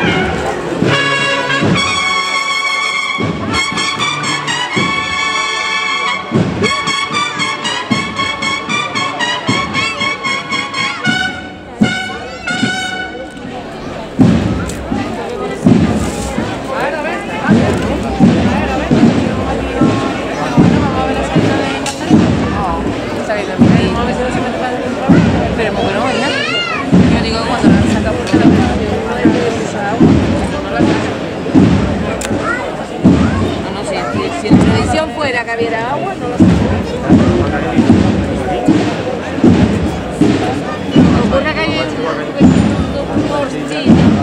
Yeah. que hubiera agua, no lo sé. Un,